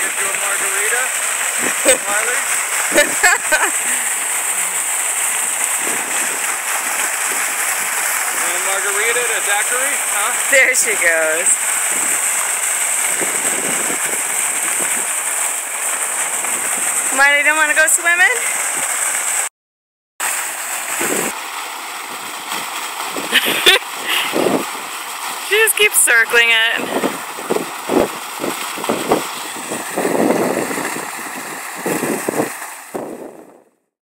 Get you a margarita, Tyler. and margarita to Zachary, huh? There she goes. Miley don't want to go swimming? just keeps circling it.